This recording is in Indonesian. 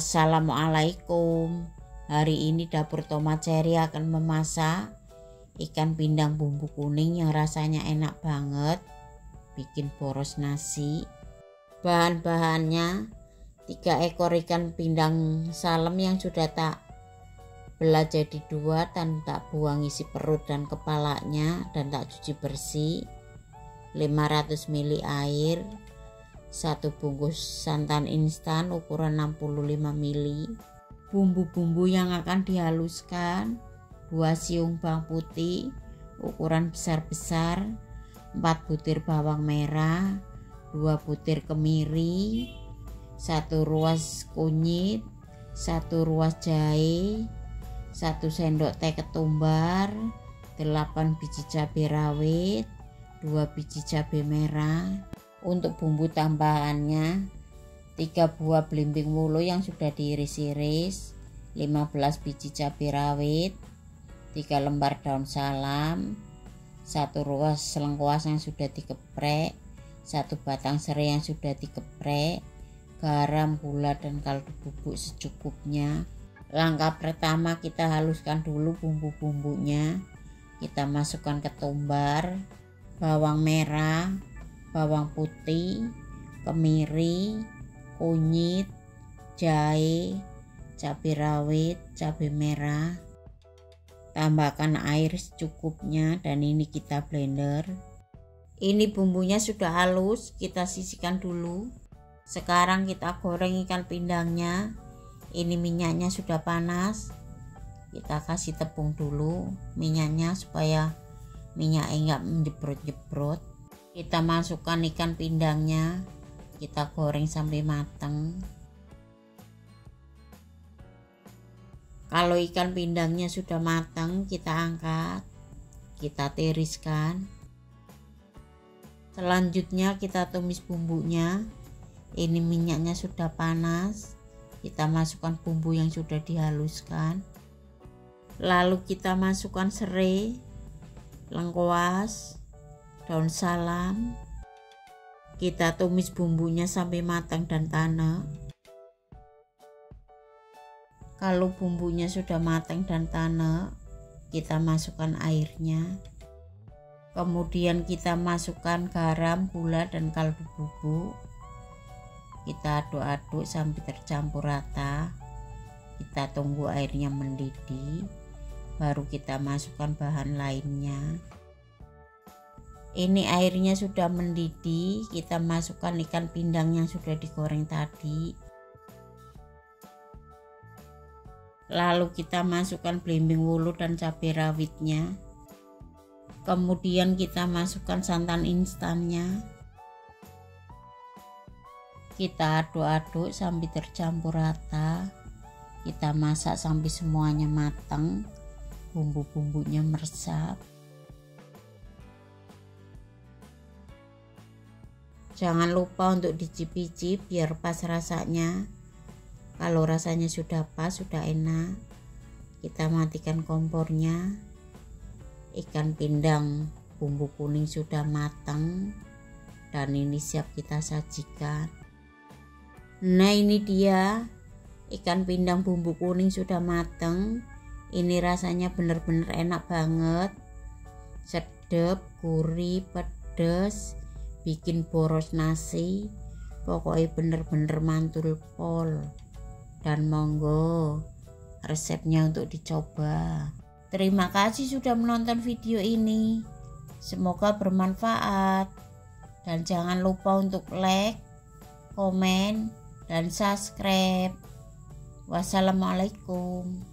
Assalamualaikum. Hari ini dapur tomat cherry akan memasak Ikan pindang bumbu kuning yang rasanya enak banget. Bikin boros nasi. Bahan-bahannya 3 ekor ikan pindang salem yang sudah tak belah jadi dua dan tak buang isi perut dan kepalanya dan tak cuci bersih. 500 ml air satu bungkus santan instan ukuran 65 ml bumbu-bumbu yang akan dihaluskan. 2 siung bawang putih ukuran besar-besar. 4 butir bawang merah. 2 butir kemiri. 1 ruas kunyit. 1 ruas jahe. 1 sendok teh ketumbar. 8 biji cabai rawit. 2 biji cabai merah untuk bumbu tambahannya 3 buah belimbing wulu yang sudah diiris-iris 15 biji cabai rawit 3 lembar daun salam 1 ruas lengkuas yang sudah dikeprek 1 batang serai yang sudah dikeprek garam, gula, dan kaldu bubuk secukupnya. Langkah pertama kita haluskan dulu bumbu-bumbunya. Kita masukkan ketumbar bawang merah bawang putih, kemiri, kunyit, jahe, cabai rawit, cabai merah. Tambahkan air secukupnya dan ini kita blender. Ini bumbunya sudah halus, kita sisihkan dulu. Sekarang kita goreng ikan pindangnya. Ini minyaknya sudah panas. Kita kasih tepung dulu minyaknya supaya minyak enggak menjebrot-jebrot kita masukkan ikan pindangnya. Kita goreng sampai matang kalau ikan pindangnya sudah matang kita angkat. Kita tiriskan selanjutnya kita tumis bumbunya. Ini minyaknya sudah panas. Kita masukkan bumbu yang sudah dihaluskan. Lalu kita masukkan serai lengkuas daun salam. Kita tumis bumbunya sampai matang dan tanah kalau bumbunya sudah matang dan tanah kita masukkan airnya. Kemudian kita masukkan garam gula dan kaldu bubuk. Kita aduk-aduk sampai tercampur rata. Kita tunggu airnya mendidih baru kita masukkan bahan lainnya ini airnya sudah mendidih kita masukkan ikan pindang yang sudah digoreng tadi. Lalu kita masukkan belimbing wulu dan cabai rawitnya. Kemudian kita masukkan santan instannya. Kita aduk-aduk sampai tercampur rata. Kita masak sampai semuanya matang. Bumbu-bumbunya meresap Jangan lupa untuk dicip-cip biar pas rasanya. Kalau rasanya sudah pas, sudah enak, kita matikan kompornya. Ikan pindang bumbu kuning sudah matang dan ini siap kita sajikan. Nah, ini dia ikan pindang bumbu kuning sudah matang. Ini rasanya benar-benar enak banget. Sedap, gurih, pedas bikin boros nasi pokoknya bener-bener mantul pol. Dan monggo resepnya untuk dicoba. Terima kasih sudah menonton video ini. Semoga bermanfaat. Dan jangan lupa untuk like komen dan subscribe. Wassalamualaikum